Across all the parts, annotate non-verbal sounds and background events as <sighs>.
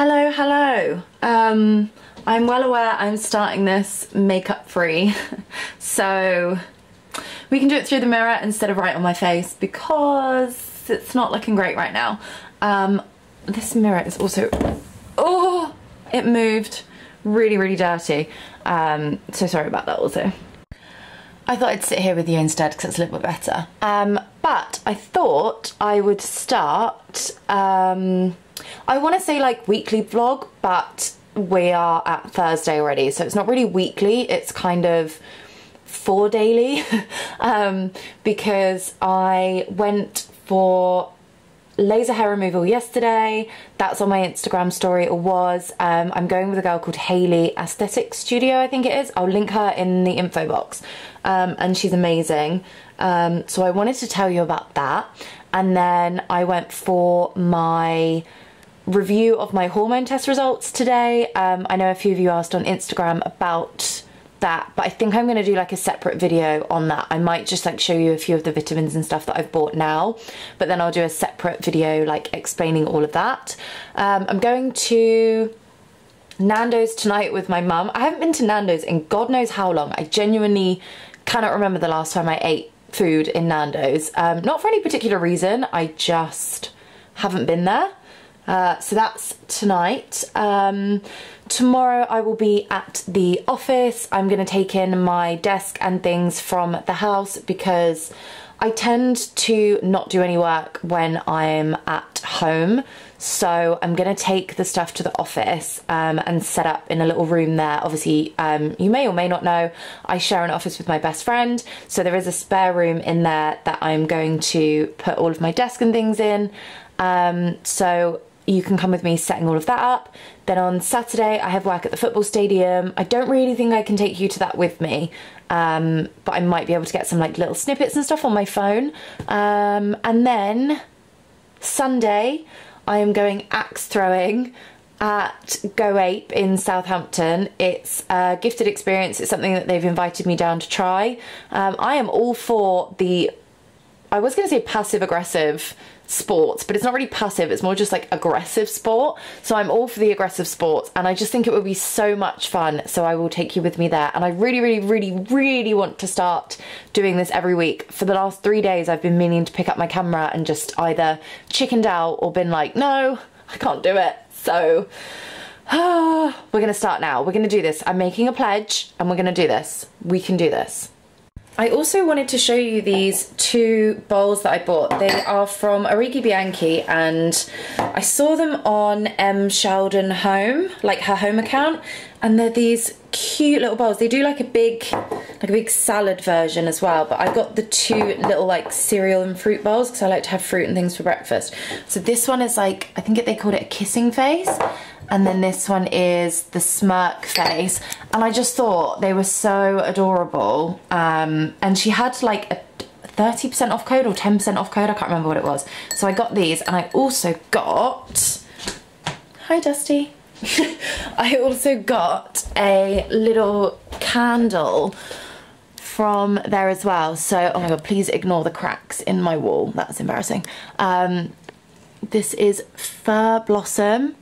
Hello, hello. Um, I'm well aware I'm starting this makeup free, <laughs> so we can do it through the mirror instead of right on my face because it's not looking great right now. Um, this mirror is also, oh, it moved really, really dirty. Um, so sorry about that also. I thought I'd sit here with you instead because it's a little bit better. Um, but I thought I would start, um, I want to say like weekly vlog, but we are at Thursday already. So it's not really weekly, it's kind of four daily <laughs> um, because I went for laser hair removal yesterday. That's on my Instagram story, or was. Um, I'm going with a girl called Hayley Aesthetic Studio, I think it is. I'll link her in the info box. Um, and she's amazing. Um, so I wanted to tell you about that. And then I went for my review of my hormone test results today. Um, I know a few of you asked on Instagram about that but I think I'm gonna do like a separate video on that I might just like show you a few of the vitamins and stuff that I've bought now but then I'll do a separate video like explaining all of that um, I'm going to Nando's tonight with my mum I haven't been to Nando's in God knows how long I genuinely cannot remember the last time I ate food in Nando's um, not for any particular reason I just haven't been there uh, so that's tonight. Um, tomorrow I will be at the office. I'm going to take in my desk and things from the house because I tend to not do any work when I'm at home. So I'm to take the stuff to the office um, and set up in a little room there. Obviously, um, you may or may not know, I share an office with my best friend. So there is a spare room in there that I'm going to put all of my desk and things in. Um, so you can come with me setting all of that up. Then on Saturday, I have work at the football stadium. I don't really think I can take you to that with me, um, but I might be able to get some like little snippets and stuff on my phone. Um, and then Sunday, I am going axe throwing at Go Ape in Southampton. It's a gifted experience. It's something that they've invited me down to try. Um, I am all for the, I was going to say passive aggressive sports, but it's not really passive, it's more just like aggressive sport. So I'm all for the aggressive sports and I just think it would be so much fun. So I will take you with me there. And I really, really, really, really want to start doing this every week. For the last three days, I've been meaning to pick up my camera and just either chickened out or been like, no, I can't do it. So <sighs> we're gonna start now. We're gonna do this. I'm making a pledge and we're gonna do this. We can do this. I also wanted to show you these two bowls that I bought. They are from Arighi Bianchi and I saw them on Em Sheldon Home, like her home account, and they're these cute little bowls. They do like a big, like a big salad version as well, but I got the two little like cereal and fruit bowls because I like to have fruit and things for breakfast. So this one is like, I think they called it a kissing face and then this one is the smirk face. And I just thought they were so adorable. Um, and she had like a 30% off code or 10% off code. I can't remember what it was. So I got these and I also got hi Dusty. <laughs> I also got a little candle from there as well. So oh my god please ignore the cracks in my wall. That's embarrassing. Um, this is Fir Blossom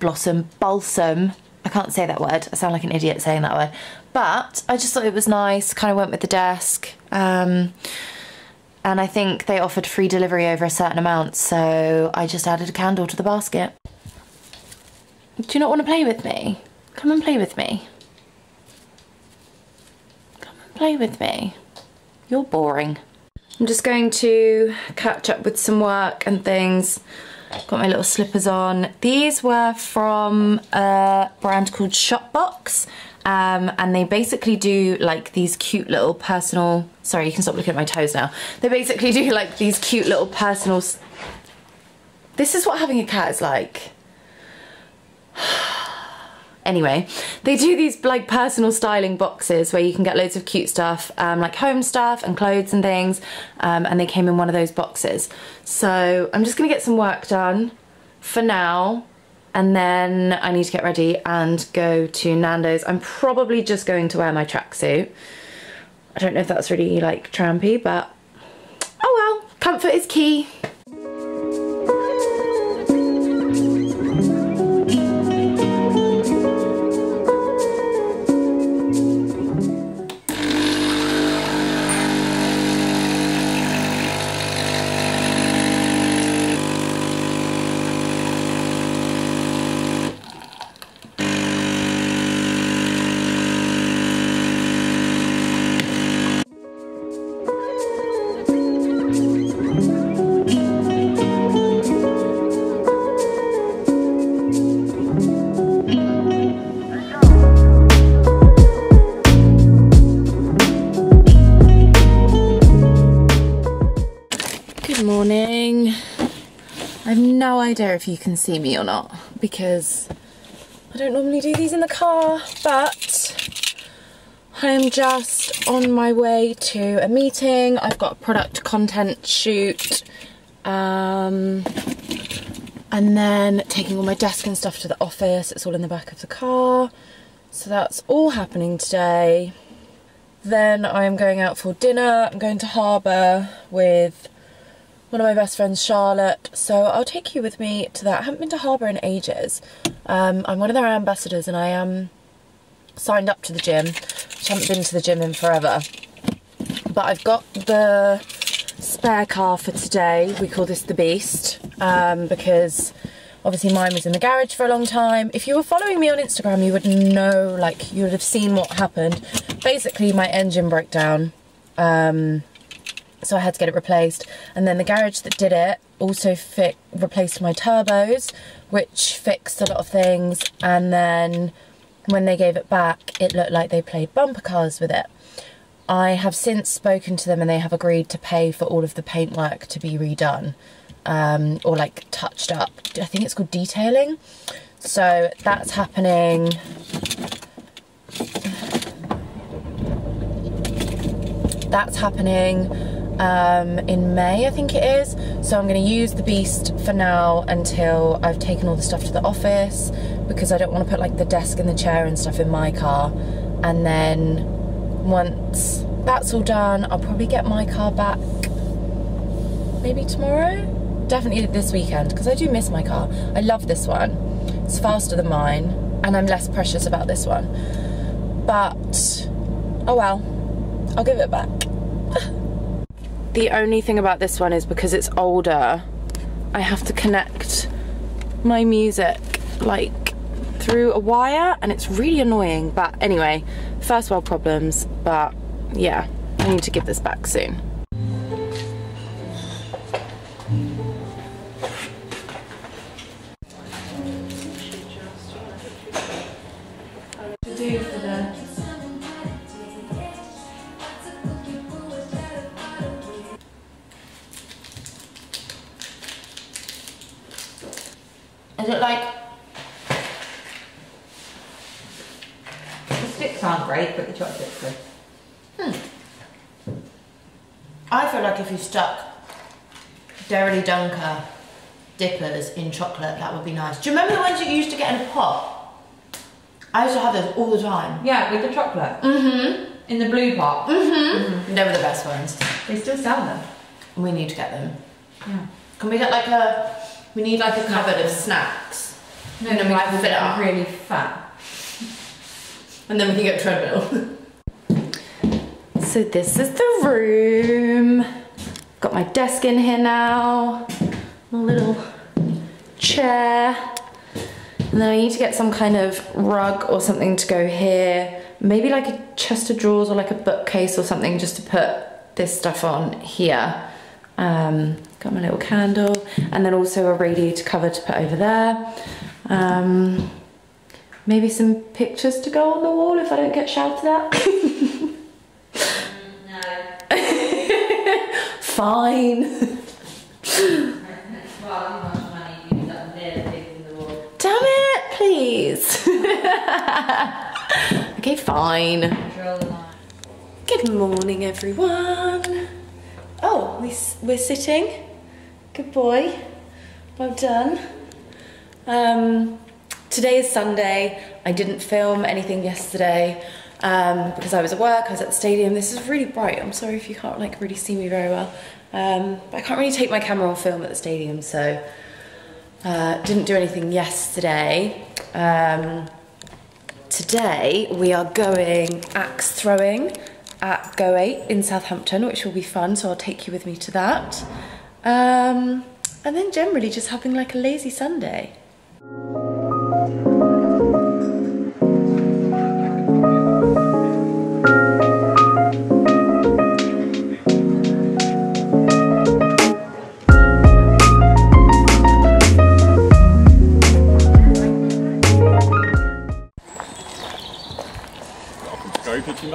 blossom, balsam. I can't say that word. I sound like an idiot saying that word. But I just thought it was nice, kind of went with the desk. Um, and I think they offered free delivery over a certain amount, so I just added a candle to the basket. Do you not want to play with me? Come and play with me. Come and play with me. You're boring. I'm just going to catch up with some work and things. Got my little slippers on. These were from a brand called Shopbox. Um, and they basically do like these cute little personal, sorry you can stop looking at my toes now. They basically do like these cute little personal, this is what having a cat is like. Anyway, they do these like personal styling boxes where you can get loads of cute stuff, um, like home stuff and clothes and things, um, and they came in one of those boxes. So I'm just gonna get some work done for now, and then I need to get ready and go to Nando's. I'm probably just going to wear my tracksuit. I don't know if that's really like trampy, but oh well, comfort is key. Good morning. I have no idea if you can see me or not because I don't normally do these in the car, but I am just on my way to a meeting. I've got a product content shoot. Um, and then taking all my desk and stuff to the office. It's all in the back of the car. So that's all happening today. Then I'm going out for dinner. I'm going to Harbour with one of my best friends, Charlotte. So I'll take you with me to that. I haven't been to Harbour in ages. Um, I'm one of their ambassadors and I am signed up to the gym, which I haven't been to the gym in forever. But I've got the spare car for today. We call this the Beast um, because obviously mine was in the garage for a long time. If you were following me on Instagram, you would know, like, you would have seen what happened. Basically, my engine broke down. Um, so I had to get it replaced. And then the garage that did it also fit, replaced my turbos, which fixed a lot of things. And then when they gave it back, it looked like they played bumper cars with it. I have since spoken to them and they have agreed to pay for all of the paintwork to be redone um, or like touched up. I think it's called detailing. So that's happening that's happening um, in May, I think it is. So I'm going to use the Beast for now until I've taken all the stuff to the office because I don't want to put like the desk and the chair and stuff in my car. And then once that's all done, I'll probably get my car back maybe tomorrow. Definitely this weekend because I do miss my car. I love this one. It's faster than mine and I'm less precious about this one. But, oh well, I'll give it back. <laughs> the only thing about this one is because it's older, I have to connect my music like through a wire and it's really annoying. But anyway, first world problems, but yeah, I need to give this back soon. The sticks aren't great, but the chocolate's good. Hmm. I feel like if you stuck Dairy Dunker dippers in chocolate, that would be nice. Do you remember the ones you used to get in a pot? I used to have those all the time. Yeah, with the chocolate. Mm-hmm. In the blue pot. Mm-hmm. They were the best ones. They still sell them. We need to get them. Yeah. Can we get like a? We need like a cupboard of snacks, No, And then we can fit it up. really fat. And then we can get treadmill. <laughs> so this is the room. Got my desk in here now. My little chair. And then I need to get some kind of rug or something to go here. Maybe like a chest of drawers or like a bookcase or something just to put this stuff on here. Um, got my little candle and then also a radiator cover to put over there. Um, maybe some pictures to go on the wall if I don't get shouted at. No. <laughs> <laughs> Fine. Well, how much money you use up there, the things in the wall. Damn it, please. <laughs> okay, fine. Draw the line. Good morning, everyone. Oh, we, we're sitting. Good boy. Well done. Um, today is Sunday. I didn't film anything yesterday um, because I was at work. I was at the stadium. This is really bright. I'm sorry if you can't like really see me very well. Um, I can't really take my camera on film at the stadium, so uh, didn't do anything yesterday. Um, today we are going axe throwing at Go Ape in Southampton, which will be fun, so I'll take you with me to that. Um, and then generally just having like a lazy Sunday.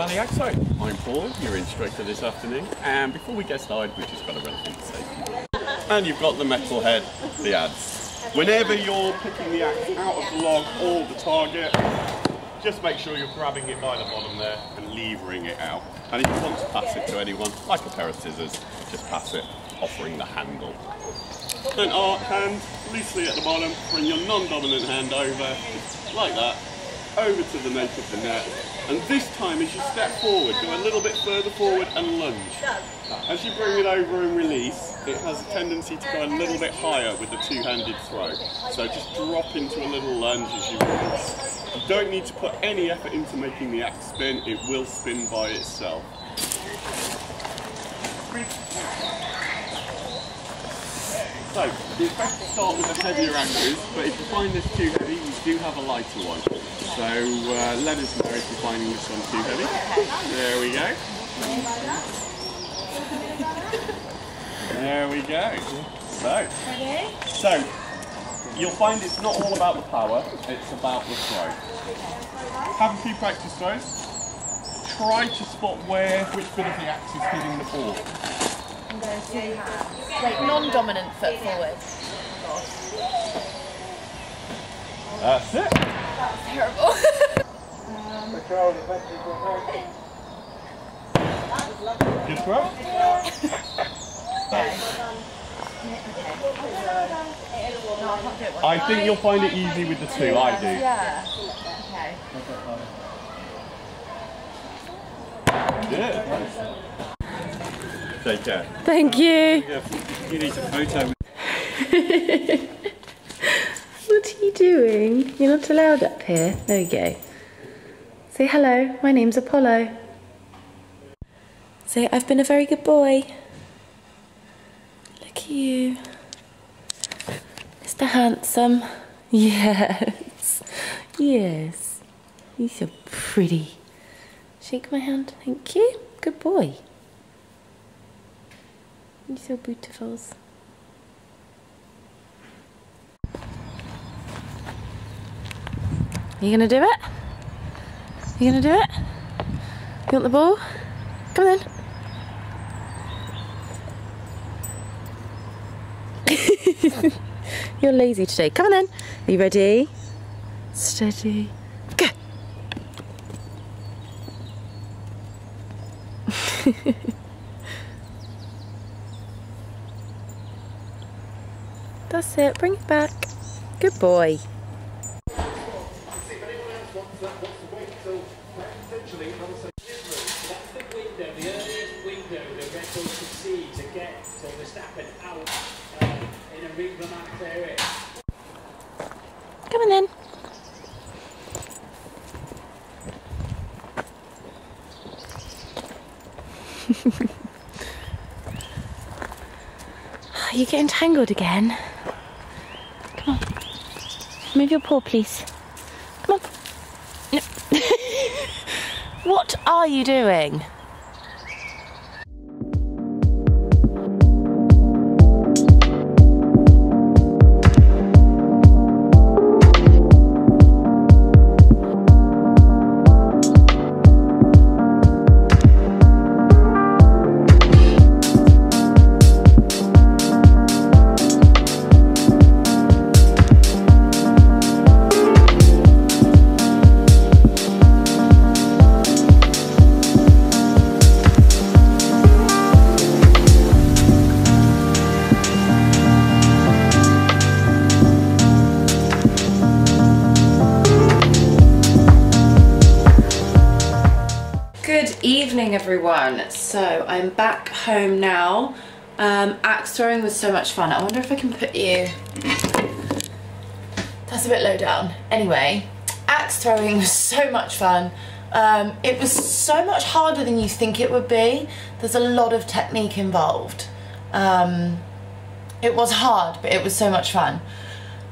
98. So, I'm Paul, your instructor this afternoon, and before we get started, we've just got a relevant safety And you've got the metal head, the ads. Whenever you're picking the axe out of the log or the target, just make sure you're grabbing it by the bottom there and levering it out. And if you want to pass it to anyone, like a pair of scissors, just pass it, offering the handle. Then our hand, loosely at the bottom, bring your non-dominant hand over, like that, over to the nape of the net. And this time as you step forward, go a little bit further forward and lunge. As you bring it over and release, it has a tendency to go a little bit higher with the two-handed throw. So just drop into a little lunge as you release. You don't need to put any effort into making the axe spin, it will spin by itself. So, best to start with the heavier axes, but if you find this too heavy, you do have a lighter one. So uh, let us know if you're finding this one too heavy. There we go. There we go. So, so you'll find it's not all about the power, it's about the throw. Have a few practice throws. Try to spot where, which bit of the axe is hitting the ball. Like non-dominant foot forward. That's it. Terrible. Good throw. I think you'll find it easy with the two, I do. yeah. Okay. Good. Take care. Thank you. You need a photo. <laughs> What are you doing? You're not allowed up here. There we go. Say hello. My name's Apollo. Say, I've been a very good boy. Look at you. Mr. Handsome. <laughs> Yes. Yes. You're so pretty. Shake my hand. Thank you. Good boy. You're so beautiful. You gonna do it? You gonna do it? You want the ball? Come on then. <laughs> You're lazy today. Come on then. Are you ready? Steady. Go. <laughs> That's it. Bring it back. Good boy. Come on then. <laughs> Are you getting tangled again? Move your paw, please. Come on. No. <laughs> what are you doing? Everyone. So I'm back home now. Um, axe throwing was so much fun. I wonder if I can put you. That's a bit low down. Anyway, axe throwing was so much fun. Um, it was so much harder than you think it would be. There's a lot of technique involved. Um, it was hard, but it was so much fun.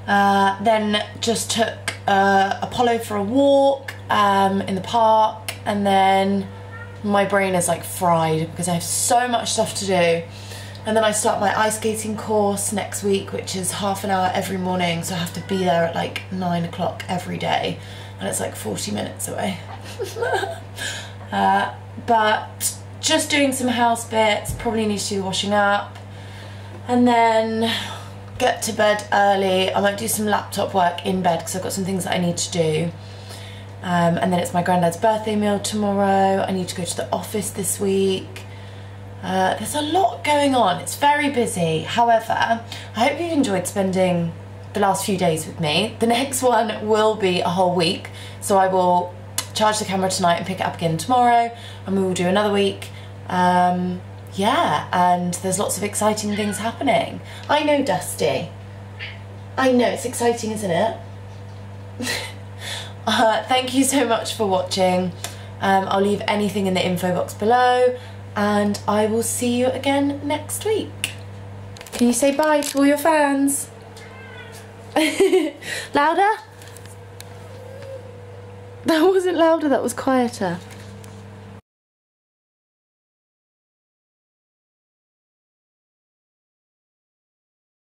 Uh, then just took uh, Apollo for a walk um, in the park, and then my brain is like fried because I have so much stuff to do. And then I start my ice skating course next week, which is half an hour every morning, so I have to be there at like nine o'clock every day, and it's like 40 minutes away. <laughs> uh, but just doing some house bits, probably need to do washing up. and then get to bed early. I might do some laptop work in bed because I've got some things that I need to do. Um, and then it's my granddad's birthday meal tomorrow. I need to go to the office this week. Uh, there's a lot going on. It's very busy. However, I hope you've enjoyed spending the last few days with me. The <laughs> next one will be a whole week. So I will charge the camera tonight and pick it up again tomorrow. And we will do another week. Um, yeah, and there's lots of exciting things happening. I know, Dusty. I know, it's exciting, isn't it? <laughs> uh, thank you so much for watching. Um, I'll leave anything in the info box below and I will see you again next week. Can you say bye to all your fans? <laughs> louder? That wasn't louder, that was quieter.